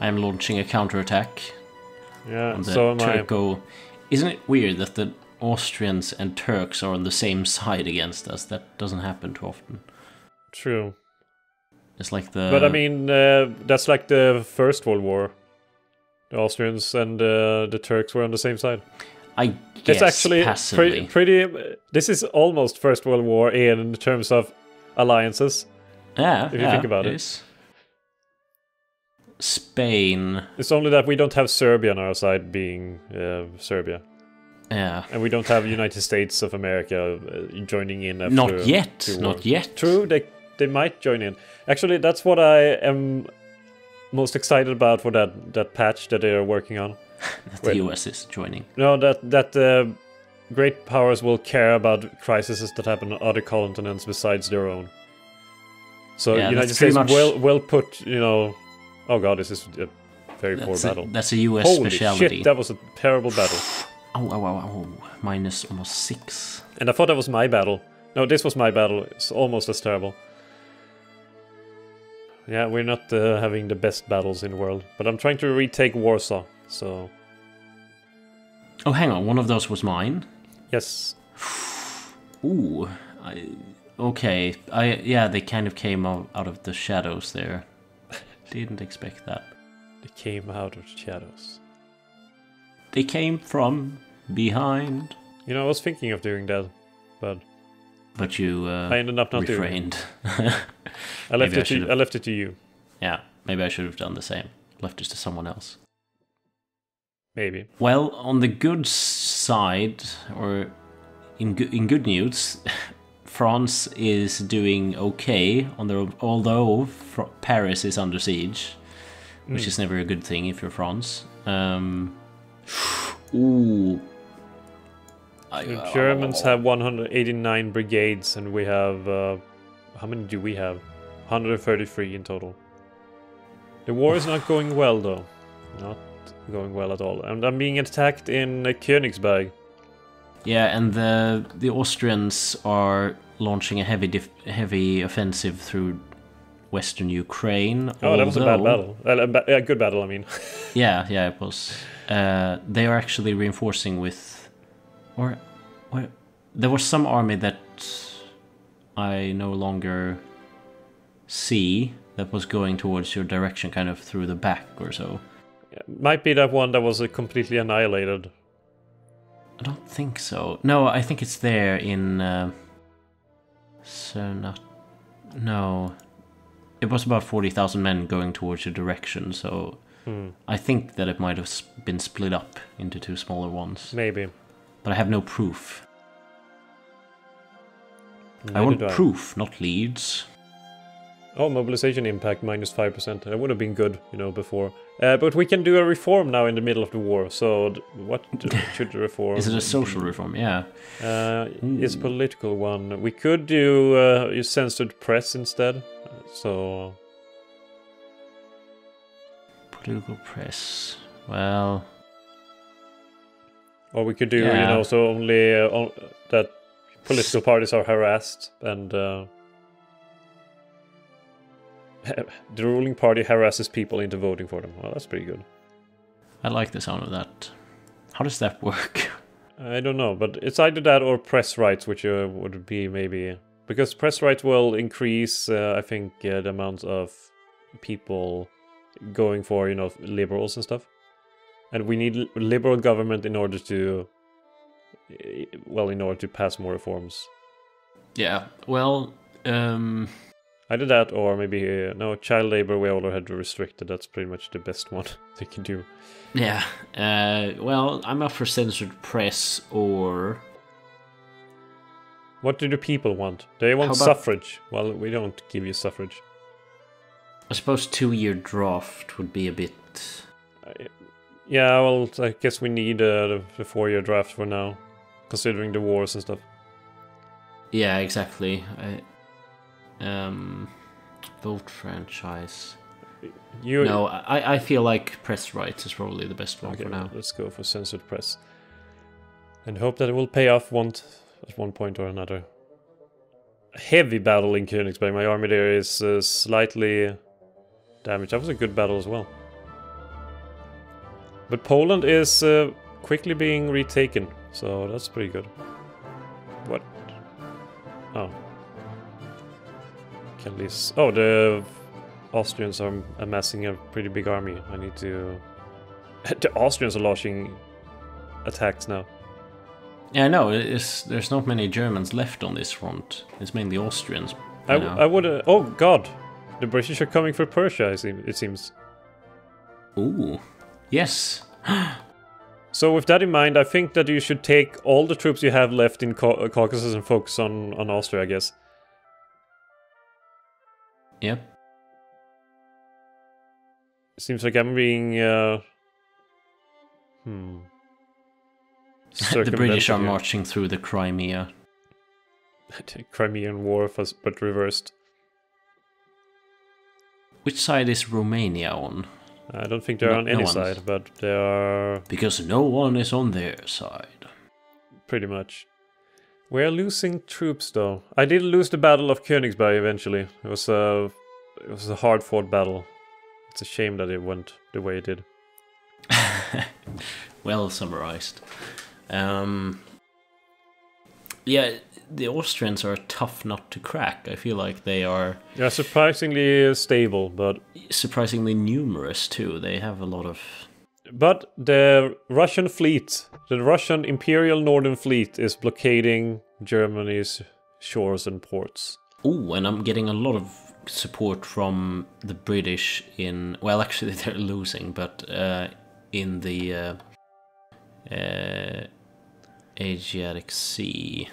I'm launching a counterattack Yeah, on the so am I. Isn't it weird that the Austrians and Turks are on the same side against us? That doesn't happen too often. True. It's like the. But I mean, uh, that's like the First World War. The Austrians and uh, the Turks were on the same side. I guess it's actually pre- pretty. This is almost First World War in terms of alliances. yeah, if you yeah, think about it. is. Spain, It's only that we don't have Serbia on our side, being uh, Serbia, yeah, and we don't have United States of America uh, joining in. After not yet, not yet. True, they they might join in. Actually, that's what I am most excited about for that that patch that they are working on. That the US is joining. No, that that uh, great powers will care about crises that happen on other continents besides their own. So Yeah, United States much- will will put you know. Oh god, this is a very poor a, battle. that's a US Holy speciality. shit, that was a terrible battle. Oh, oh, oh, oh, minus almost six. And I thought that was my battle. No, this was my battle. It's almost as terrible. Yeah, we're not uh, having the best battles in the world, but I'm trying to retake Warsaw. So Oh, hang on, one of those was mine. yes, Ooh, I, okay. I yeah, they kind of came out, out of the shadows there. Didn't expect that. they came out of the shadows. They came from behind, You know, I was thinking of doing that, but but you uh, I ended up not doing. it. refrained. I left Maybe I it. To, I left it to you. yeah, maybe I should have done the same. Left it to someone else. Maybe. Well, on the good side, or in go- in good news, France is doing okay. On their although Fr- Paris is under siege, which Mm. is never a good thing if you're France. Um, ooh, I- The Germans have 189 brigades, and we have. Uh, how many do we have? 133 in total. The war is not going well, though. Not going well at all. And I'm being attacked in uh, Königsberg. Yeah, and the the Austrians are launching a heavy heavy offensive through western Ukraine. Oh, that was a bad battle. A a good battle, I mean. Yeah, yeah, it was. Uh, they are actually reinforcing with, or, or there was some army that I no longer see that was going towards your direction, kind of through the back or so. Might be that one that was uh, completely annihilated. I don't think so. No, I think it's there in. Uh, so not. No, it was about forty thousand men going towards your direction. So Hmm. I think that it might have been split up into two smaller ones. Maybe. but I have no proof. I want proof, not leads. Oh, mobilization impact minus 5%. That would have been good, you know, before. Uh, but we can do a reform now in the middle of the war. So, what should the reform Is it a social reform? Yeah. Uh, it's Hmm. political one. We could do uh, a censored press instead. So, Political press. Well, or we could do, you know, so only uh, on, that political parties are harassed and uh, the ruling party harasses people into voting for them. Well, that's pretty good. I like the sound of that. How does that work? I don't know, but it's either that or press rights, which uh, would be maybe because press rights will increase. Uh, I think uh, the amount of people going for you know liberals and stuff, and we need liberal government in order to, eh, well, in order to pass more reforms. yeah. Well, um, Either that or maybe uh, no child labor. We already had to restrict it. That's pretty much the best one they can do. yeah. Uh, well, I'm up for censored press or What do the people want? They want about- suffrage. Well, we don't give you suffrage. I suppose two-year draft would be a bit. Yeah, well, I guess we need uh, the, the four-year draft for now, considering the wars and stuff. Yeah, exactly. I, um, vote franchise. You No, I, I feel like press rights is probably the best one Okay, for now. let's go for censored press, and hope that it will pay off one at one point or another. A heavy battle in Königsberg. My army there is uh, slightly damaged. That was a good battle as well. But Poland is uh, quickly being retaken, so that's pretty good. What? Oh. Can this? Oh, the Austrians are amassing a pretty big army. I need to. the Austrians are launching attacks now. Yeah, I know. It's, there's not many Germans left on this front. It's mainly Austrians. I. I would. Uh, oh God, the British are coming for Persia. It seem- it seems. Ooh. Yes. So with that in mind, I think that you should take all the troops you have left in Cau- Caucasus and focus on on Austria. I guess. Yep. Seems like I'm being. Uh, hmm. the British are marching through the Crimea. The Crimean War, was- but reversed. Which side is Romania on? I don't think they're No- on any one's- side, but they are Because no one is on their side. pretty much. We're losing troops, though. I did lose the Battle of Königsberg eventually. It was a, it was a hard-fought battle. It's a shame that it went the way it did. Well summarized. Um, yeah, the Austrians are tough not to crack. I feel like they are Yeah, surprisingly stable, but surprisingly numerous too. They have a lot of. But the Russian fleet, the Russian Imperial Northern Fleet, is blockading Germany's shores and ports. Oh, and I'm getting a lot of support from the British in. Well, actually, they're losing, but uh, in the uh, uh, Adriatic Sea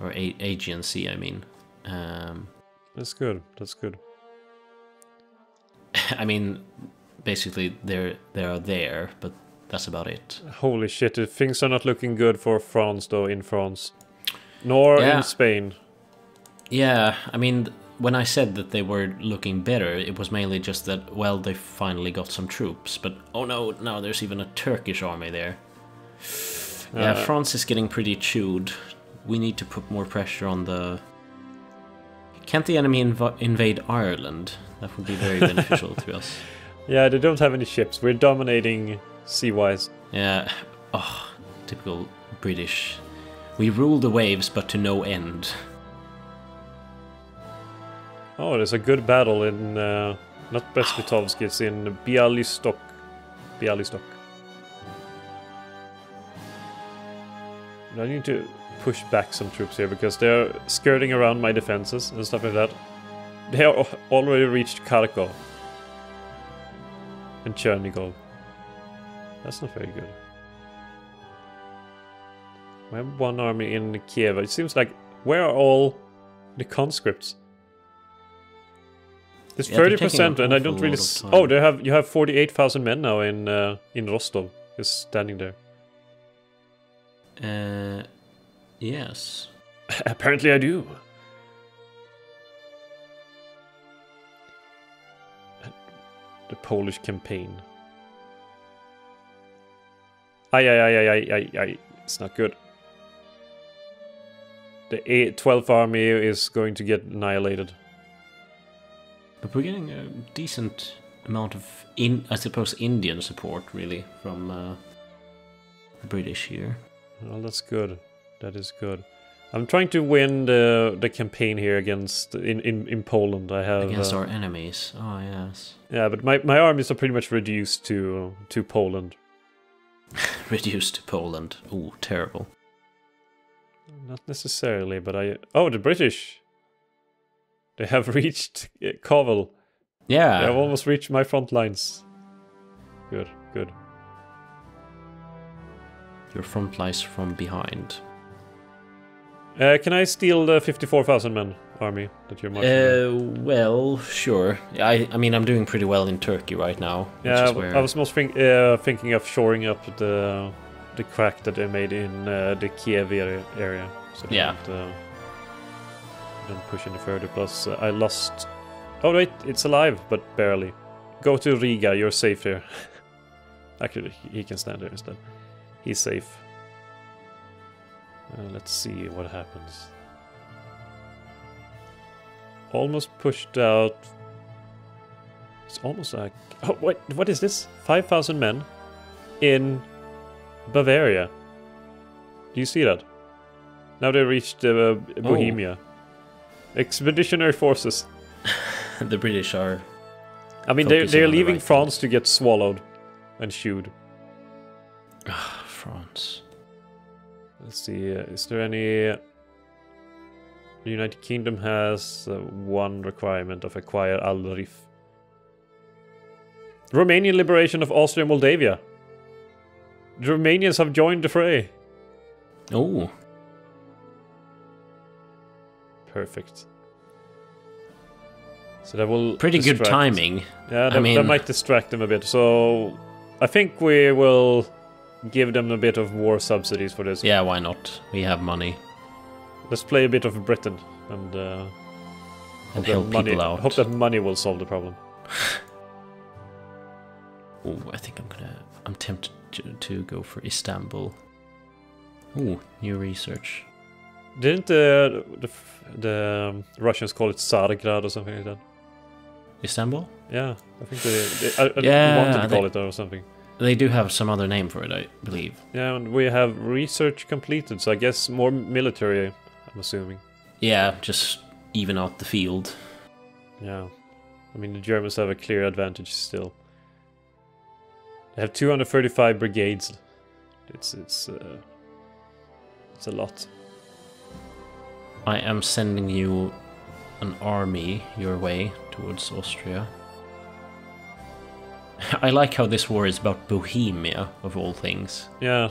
or A- Aegean Sea, I mean. Um, That's good. That's good. I mean, basically, they're they are there, but that's about it. Holy shit! Things are not looking good for France, though. In France, nor Yeah. in Spain. Yeah, I mean, when I said that they were looking better, it was mainly just that, well, they finally got some troops. But oh no, now there's even a Turkish army there. Yeah, Uh, France is getting pretty chewed. We need to put more pressure on the. Can't the enemy inv- invade Ireland? That would be very beneficial to us. Yeah, they don't have any ships. We're dominating sea-wise. Yeah. Oh, typical British. We rule the waves, but to no end. Oh, there's a good battle in uh, not Brest-Litovsk. It's in Bialystok. Bialystok. I need to push back some troops here because they're skirting around my defenses and stuff like that. They are already reached Kharkov and Chernigov. That's not very good. We have one army in Kiev. It seems like where are all the conscripts? It's thirty taking percent, an and I don't really. Oh, they have you have forty eight thousand men now in uh, in Rostov, just standing there. Uh, yes. Apparently, I do. Polish campaign. Aye, aye, aye, aye, aye, aye, aye. It's not good. The eight- 12th army is going to get annihilated. But we're getting a decent amount of, in I suppose, Indian support, really, from uh, the British here. Well, that's good. That is good. I'm trying to win the the campaign here against in in, in Poland. I have Against uh, our enemies. Oh, yes. yeah, but my my armies are pretty much reduced to to Poland. Reduced to Poland. Ooh, terrible. Not necessarily, but I oh the British. They have reached uh, Yeah. They have almost reached my front lines. Good, good. Your front lies from behind. Uh, can I steal the fifty-four thousand men army that you're marching? Uh, well, sure. I, I mean, I'm doing pretty well in Turkey right now. Yeah, where... I was most think, uh, thinking of shoring up the the crack that they made in uh, the Kiev area, so they Yeah. don't, uh, don't push any further. Plus, uh, I lost. Oh wait, it's alive, but barely. Go to Riga. You're safe here. Actually, he- he can stand there instead. He's safe. Uh, let's see what happens. Almost pushed out It's almost like oh what what is this? Five thousand men in Bavaria. Do you see that? Now they reached uh, Bohemia. Expeditionary forces. the British are. I mean, they're, they're on the leaving right France to get swallowed and chewed. Ah, France. Let's see. Uh, is there any? The United Kingdom has uh, one requirement of acquire Al Rif. Romanian liberation of Austria and Moldavia. The Romanians have joined the fray. Oh, Perfect. So that will pretty good timing. Yeah, that, I that might distract them a bit. So I think we will give them a bit of war subsidies for this. Yeah, why not? We have money Let's play a bit of Britain and uh, and help money, people out. Hope that money will solve the problem. Oh, I think I'm gonna. I'm tempted to, to go for Istanbul. Oh, new research. Didn't the the, the um, Russians call it Tsargrad or something like that? Istanbul? Yeah, I think they, they I, Yeah, wanted to call it that or something. They do have some other name for it, I believe. Yeah, and we have research completed, so I guess more military. I'm assuming. Yeah, just even out the field. Yeah, I mean the Germans have a clear advantage still. They have 235 brigades. It's it's uh, it's a lot. I am sending you an army your way towards Austria. I like how this war is about Bohemia, of all things. Yeah.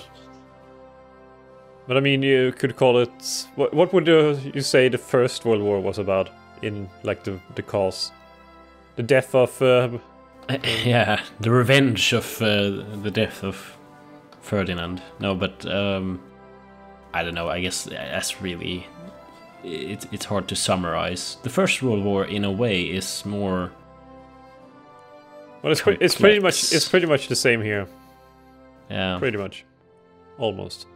But I mean, you could call it. What, what would you say the First World War was about? In like the the cause, the death of. Uh, yeah, the revenge of uh, the death of Ferdinand. No, but um, I don't know. I guess that's really it's it's hard to summarize. The First World War, in a way, is more. Well, it's, it's pretty much it's pretty much the same here. Yeah, Pretty much, almost.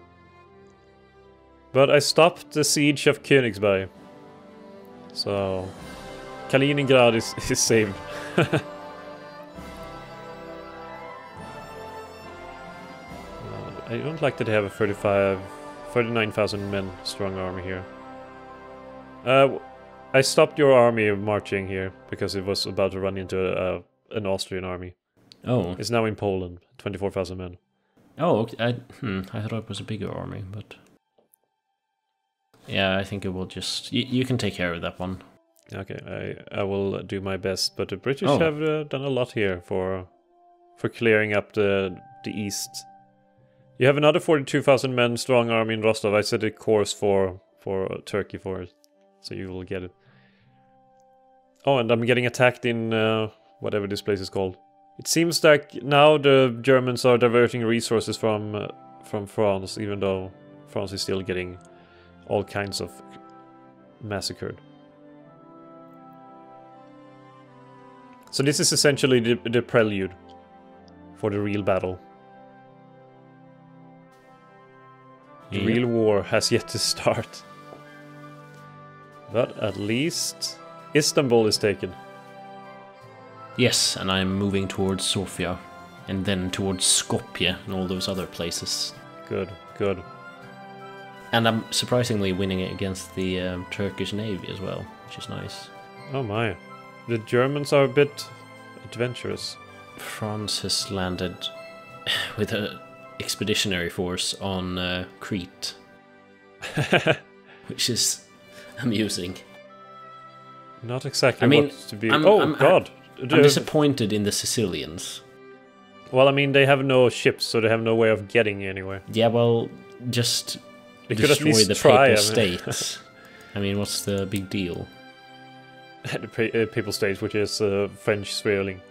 But I stopped the siege of Königsberg, so Kaliningrad is is saved. I don't like that they have a 35, 39,000 men strong army here. Uh, I stopped your army marching here because it was about to run into uh, an Austrian army. Oh, It's now in Poland, 24,000 men. oh, okay. I hmm, I thought it was a bigger army, but yeah, I think it will just. You, you can take care of that one. Okay, I I will do my best, but the British Oh. have uh, done a lot here for for clearing up the the east. You have another forty-two thousand men strong army in Rostov. I set a course for for Turkey for it, so you will get it. Oh, and I'm getting attacked in uh, whatever this place is called. It seems like now the Germans are diverting resources from uh, from France, even though France is still getting all kinds of massacred. So this is essentially the, the prelude for the real battle. The Yeah. real war has yet to start. But at least Istanbul is taken. Yes, and I'm moving towards Sofia, and then towards Skopje and all those other places. Good, good. And I'm surprisingly winning it against the um, Turkish navy as well, which is nice. Oh my. The Germans are a bit adventurous. France has landed with an expeditionary force on uh, Crete, which is amusing. Not exactly I mean, what to be. I'm- oh I'm- God! I'm disappointed in the Sicilians. well, I mean, they have no ships, so they have no way of getting anywhere. Yeah, well, just They destroy the try. Papal I mean. States. I mean, what's the big deal? the uh, Papal States, which is uh, French swirling.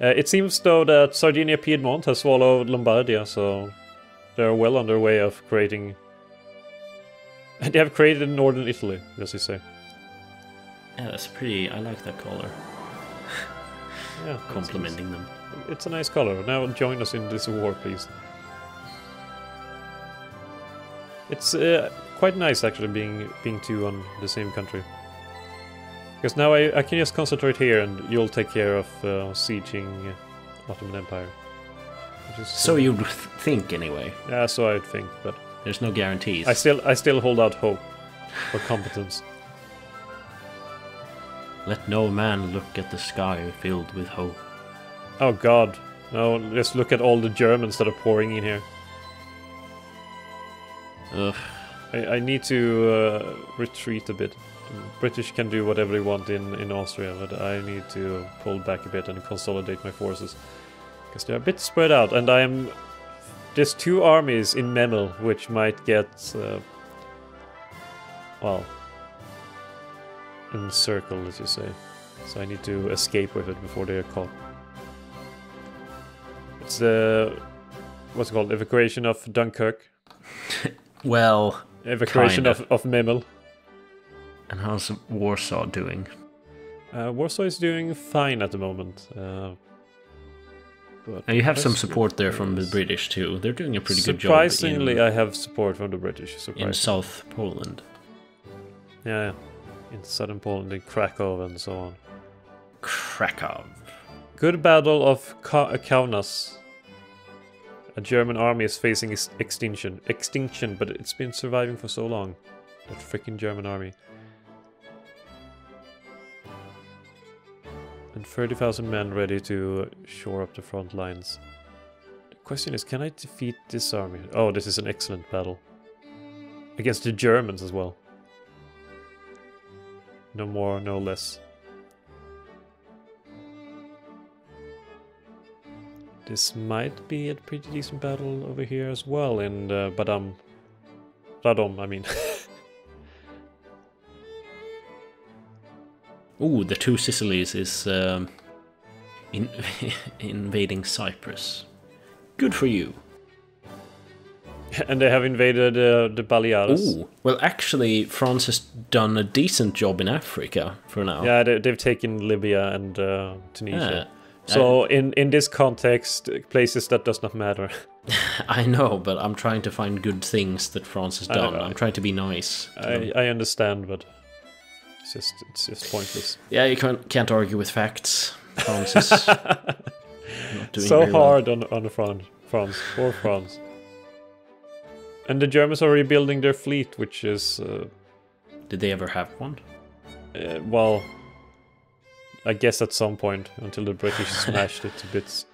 Uh, it seems though that Sardinia Piedmont has swallowed Lombardia, so they're well on their way of creating. They have created northern Italy, as you say. Yeah, that's pretty. I like that color. Yeah, Complimenting them. It's, a nice color. Now join us in this war, please. It's uh, quite nice actually being being two on the same country. Because now I, I can just concentrate here and you'll take care of uh, sieging Ottoman Empire. So you'd th- think anyway. Yeah, so I'd think, but There's no guarantees. I still I still hold out hope for competence. Let no man look at the sky filled with hope. Oh god. No, just look at all the Germans that are pouring in here. Ugh. I, I need to uh, retreat a bit. British can do whatever they want in, in Austria, but I need to pull back a bit and consolidate my forces. Because they're a bit spread out, and I am... There's two armies in Memel, which might get... Uh, well... Encircled, as you say. So I need to escape with it before they are caught. It's the... What's it called? Evacuation of Dunkirk. Well, Evacuation Kinda. of, of Memel. and how's Warsaw doing? Uh, Warsaw is doing fine at the moment. Uh, but And you have some support there from the. British too. They're doing a pretty good job Surprisingly, in, I have support from the British. in South Poland. yeah, yeah. In southern Poland, in Krakow, and so on. Krakow. Good battle of Ka- uh, Kaunas. A German army is facing ex- extinction. Extinction, but it's been surviving for so long. That freaking German army. And 30,000 men ready to shore up the front lines. The question is, can I defeat this army? Oh, this is an excellent battle. Against the Germans as well. No more, no less. This might be a pretty decent battle over here as well in uh, Badam. Radom, I mean. Ooh, the two Sicilies is um, in invading Cyprus. Good for you. and they have invaded uh, the Baleares. Ooh, well, actually, France has done a decent job in Africa for now. Yeah, they, they've taken Libya and uh, Tunisia. Yeah. So in, in this context, places that does not matter. I know, but I'm trying to find good things that France has done. I- I'm trying to be nice. to them. I, I understand, but it's just it's just pointless. Yeah, you can't, can't argue with facts. France is not doing so very well. hard on on France, France, poor France. And the Germans are rebuilding their fleet, which is uh, Did they ever have one? uh, well, I guess at some point until the British smashed it to bits.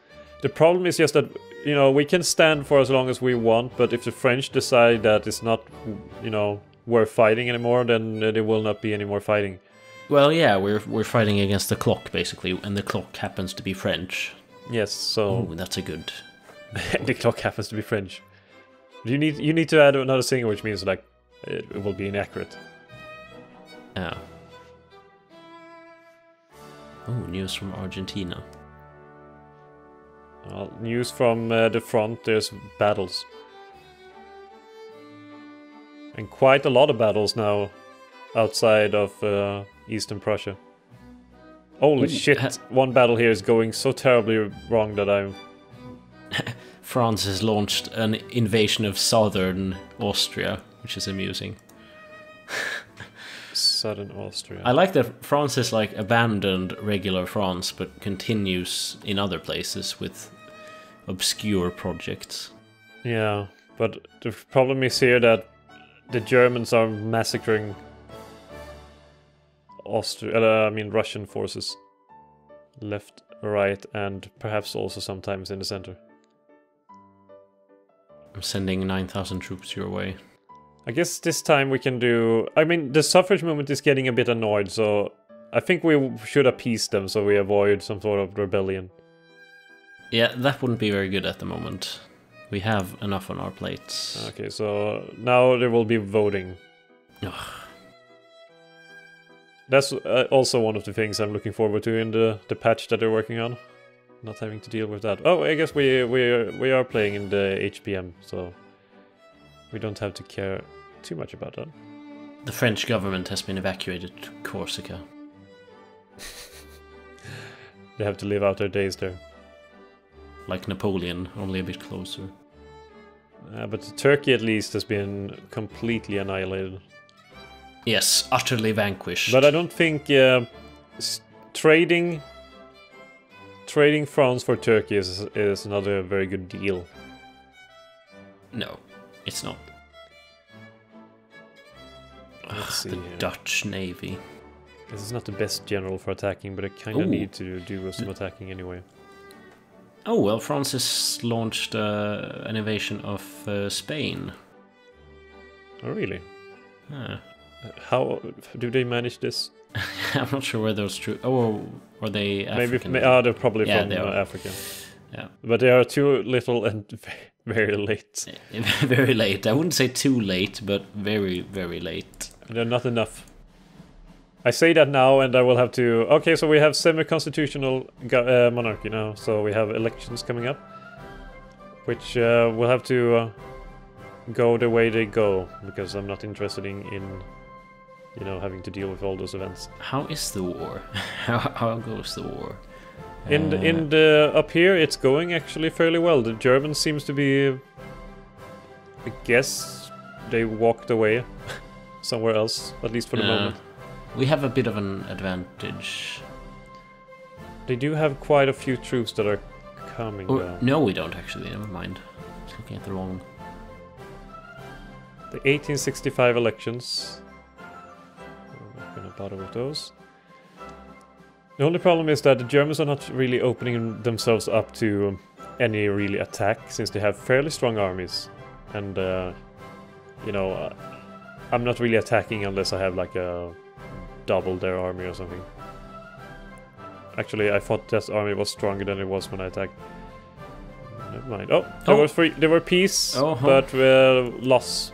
The problem is just that you know we can stand for as long as we want, but if the French decide that it's not you know worth fighting anymore, then uh, there will not be any more fighting. Well, yeah, we're we're fighting against the clock basically, and the clock happens to be French. Yes, so Oh, that's a good. the clock happens to be French. You need you need to add another singer, which means like it, will be inaccurate. Yeah. Oh, news from Argentina. Uh, news from uh, the front: there's battles, and quite a lot of battles now outside of uh, Eastern Prussia. Holy Ooh, shit! One battle here is going so terribly wrong that I'm. France has launched an invasion of southern Austria, which is amusing. Southern Austria. I like that France has like abandoned regular France, but continues in other places with obscure projects. Yeah, but the problem is here that the Germans are massacring Austria, uh, I mean Russian forces, left, right, and perhaps also sometimes in the center. I'm sending 9,000 troops your way. I guess this time we can do. I mean, the suffrage movement is getting a bit annoyed, so I think we should appease them so we avoid some sort of rebellion. Yeah, that wouldn't be very good at the moment. We have enough on our plates. Okay, so now there will be voting. Ugh. That's uh, also one of the things I'm looking forward to in the, the patch that they're working on. Not having to deal with that. Oh, I guess we we are, we are playing in the HPM, so we don't have to care too much about that. The French government has been evacuated to Corsica. They have to live out their days there. Like Napoleon, only a bit closer. Uh, but Turkey at least has been completely annihilated. Yes, utterly vanquished. But I don't think uh, trading trading France for Turkey is is not a very good deal. No, it's not. See. The here. Dutch Navy. This is not the best general for attacking, but I kind of need to do some attacking anyway. Oh well, France has launched uh, an invasion of uh, Spain. Oh, really? Huh. How do they manage this? I'm not sure where those true. Oh, are they Maybe, African? ma- ah, they're probably Yeah, from they uh, are. Africa. Yeah. But they are too little and very late. very late. I wouldn't say too late, but very, very late. They're not enough. I say that now, and I will have to. Okay, so we have semi-constitutional uh, monarchy now, so we have elections coming up, which uh, will have to uh, go the way they go because I'm not interested in, in, you know, having to deal with all those events. How is the war? how, how goes the war? In the, Uh, in the up here, it's going actually fairly well. The Germans seems to be. I guess they walked away somewhere else, at least for the uh, moment. We have a bit of an advantage. They do have quite a few troops that are coming Or, down. no, we don't actually. Never mind. I was looking at the wrong. The 1865 elections. Not gonna bother with those. The only problem is that the Germans are not really opening themselves up to any really attack since they have fairly strong armies. And, uh, you know, uh, I'm not really attacking unless I have like a double their army or something. Actually, I thought that army was stronger than it was when I attacked. Never mind. Oh, there Oh. was free, there were peace, Oh, huh. but uh, loss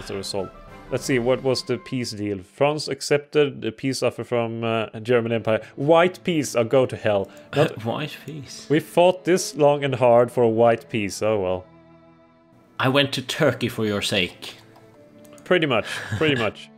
as a result. Let's see, what was the peace deal? France accepted the peace offer from uh, German Empire. White peace, oh go to hell. Not, White peace. we fought this long and hard for a white peace, oh well. I went to Turkey for your sake. Pretty much, pretty much.